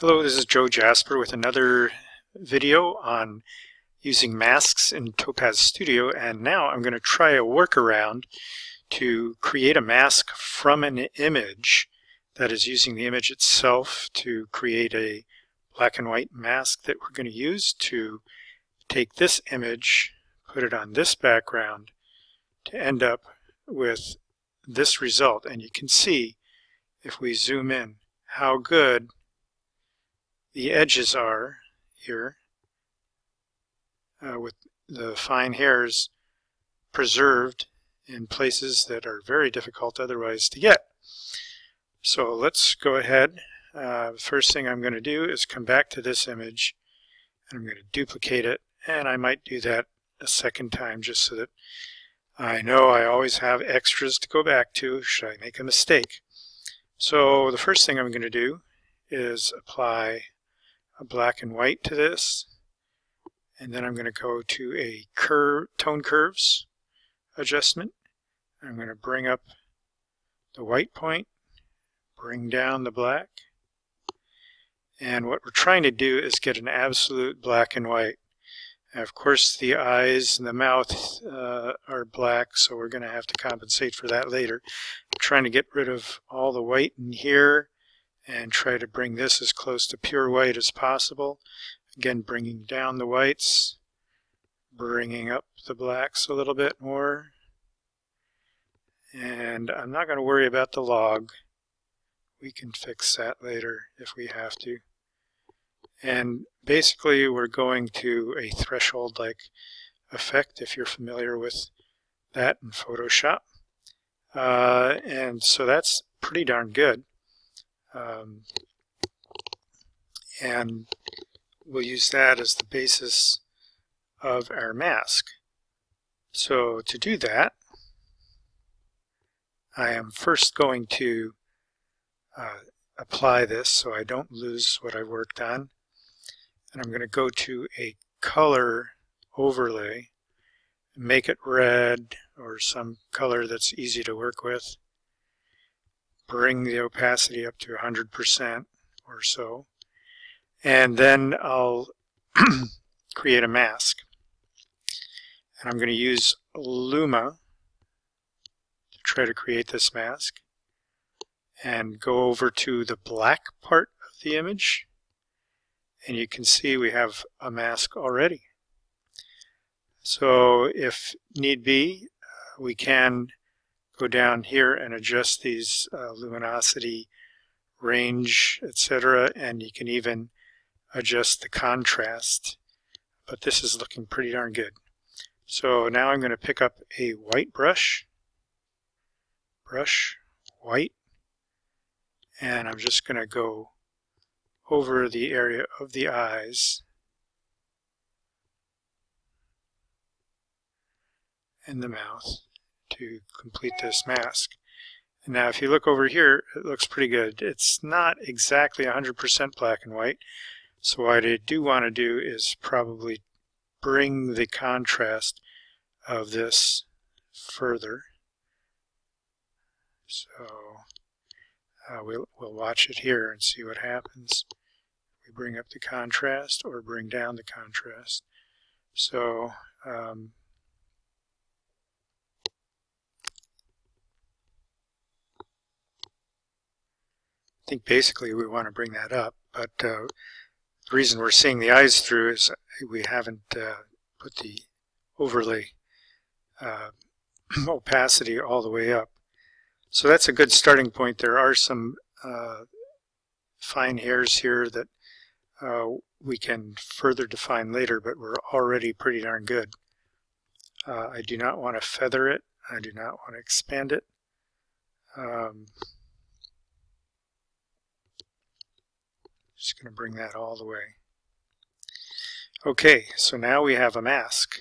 Hello, this is Joe Jasper with another video on using masks in Topaz Studio and now I'm going to try a workaround to create a mask from an image that is using the image itself to create a black and white mask that we're going to use to take this image, put it on this background to end up with this result. And you can see if we zoom in how good the edges are here uh, with the fine hairs preserved in places that are very difficult otherwise to get. So let's go ahead. Uh, first thing I'm going to do is come back to this image and I'm going to duplicate it and I might do that a second time just so that I know I always have extras to go back to should I make a mistake. So the first thing I'm going to do is apply a black and white to this. And then I'm going to go to a curve, tone curves adjustment. I'm going to bring up the white point, bring down the black. And what we're trying to do is get an absolute black and white. And of course, the eyes and the mouth uh, are black, so we're going to have to compensate for that later. I'm trying to get rid of all the white in here and try to bring this as close to pure white as possible. Again, bringing down the whites, bringing up the blacks a little bit more. And I'm not going to worry about the log. We can fix that later if we have to. And basically we're going to a threshold-like effect if you're familiar with that in Photoshop. Uh, and so that's pretty darn good. Um, and we'll use that as the basis of our mask. So to do that, I am first going to uh, apply this so I don't lose what I worked on. And I'm going to go to a color overlay, make it red or some color that's easy to work with bring the opacity up to 100% or so. And then I'll create a mask. And I'm going to use Luma to try to create this mask. And go over to the black part of the image. And you can see we have a mask already. So if need be, uh, we can go down here and adjust these uh, luminosity range, etc. And you can even adjust the contrast. But this is looking pretty darn good. So now I'm going to pick up a white brush, brush, white, and I'm just going to go over the area of the eyes and the mouth to complete this mask. And now if you look over here, it looks pretty good. It's not exactly 100% black and white, so what I do want to do is probably bring the contrast of this further. So uh, we'll, we'll watch it here and see what happens. We bring up the contrast or bring down the contrast. So um, I think basically we want to bring that up, but uh, the reason we're seeing the eyes through is we haven't uh, put the overlay uh, opacity all the way up. So that's a good starting point. There are some uh, fine hairs here that uh, we can further define later, but we're already pretty darn good. Uh, I do not want to feather it. I do not want to expand it. Um, Just going to bring that all the way. Okay, so now we have a mask.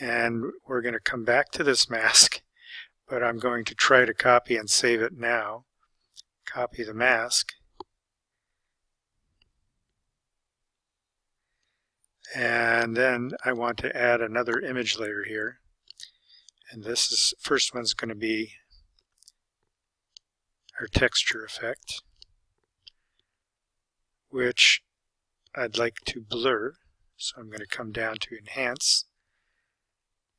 And we're going to come back to this mask, but I'm going to try to copy and save it now. Copy the mask. And then I want to add another image layer here. And this is first one's going to be our texture effect. Which I'd like to blur. So I'm going to come down to Enhance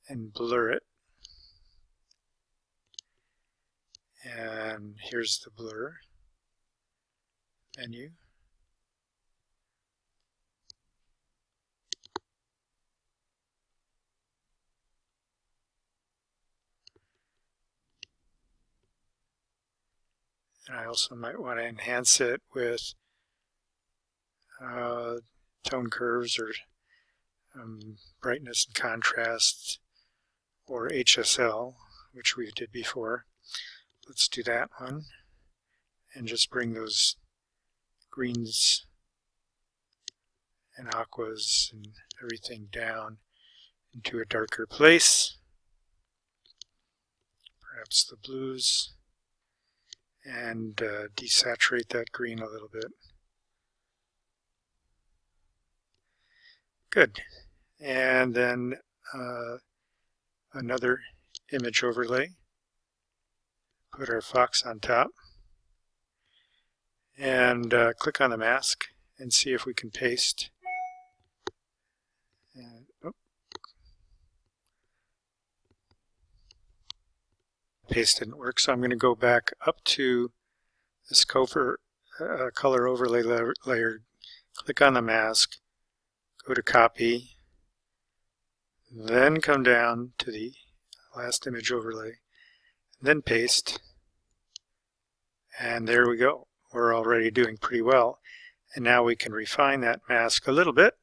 and blur it. And here's the blur menu. And I also might want to enhance it with uh, tone curves or um, brightness and contrast or HSL, which we did before. Let's do that one and just bring those greens and aquas and everything down into a darker place. Perhaps the blues and uh, desaturate that green a little bit. Good. And then uh, another image overlay. Put our fox on top. And uh, click on the mask and see if we can paste. And, oh. Paste didn't work, so I'm going to go back up to this cover, uh, color overlay layer, click on the mask, go to copy, then come down to the last image overlay, and then paste, and there we go. We're already doing pretty well. And now we can refine that mask a little bit.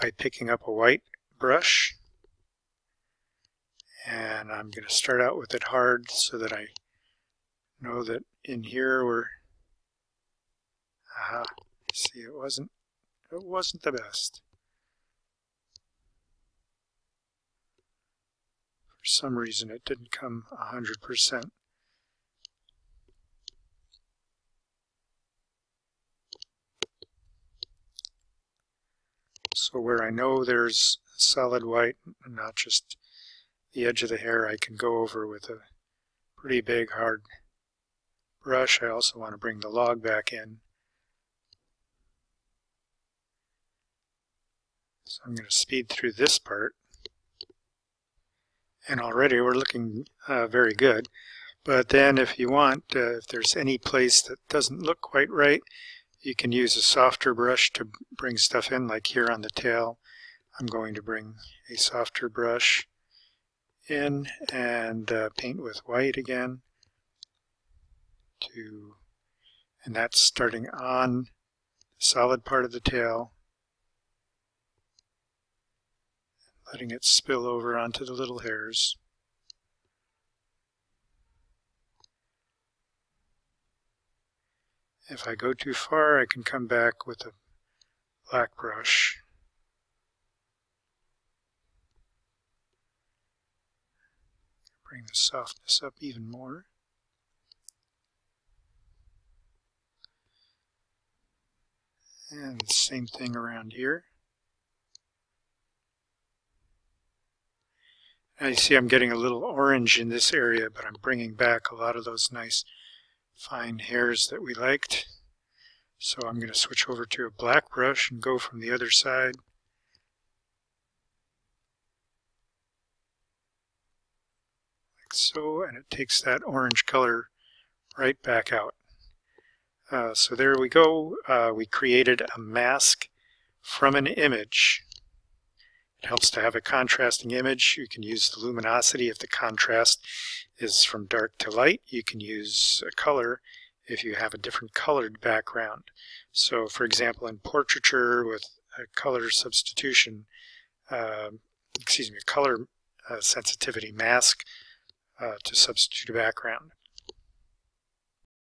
by picking up a white brush. And I'm going to start out with it hard so that I know that in here we're, aha, see it wasn't, it wasn't the best. For some reason it didn't come 100%. So where I know there's solid white, not just the edge of the hair, I can go over with a pretty big hard brush. I also want to bring the log back in. So I'm going to speed through this part. And already we're looking uh, very good. But then if you want, uh, if there's any place that doesn't look quite right, you can use a softer brush to bring stuff in, like here on the tail. I'm going to bring a softer brush in and uh, paint with white again to and that's starting on the solid part of the tail letting it spill over onto the little hairs if I go too far I can come back with a black brush bring the softness up even more. And same thing around here. Now you see I'm getting a little orange in this area, but I'm bringing back a lot of those nice fine hairs that we liked. So I'm going to switch over to a black brush and go from the other side. Like so, and it takes that orange color right back out. Uh, so there we go. Uh, we created a mask from an image. It helps to have a contrasting image. You can use the luminosity if the contrast is from dark to light. You can use a color if you have a different colored background. So for example, in portraiture with a color substitution, uh, excuse me, a color uh, sensitivity mask, uh, to substitute a background.